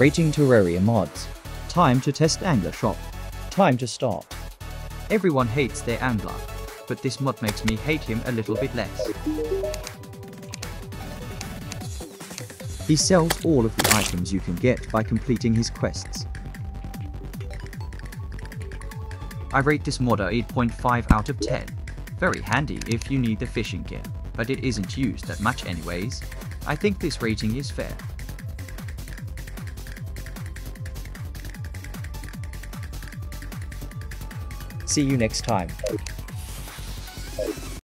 Rating Terraria mods. Time to test Angler Shop. Time to start. Everyone hates their angler, but this mod makes me hate him a little bit less. He sells all of the items you can get by completing his quests. I rate this mod a 8.5 out of 10. Very handy if you need the fishing gear, but it isn't used that much anyways. I think this rating is fair. See you next time.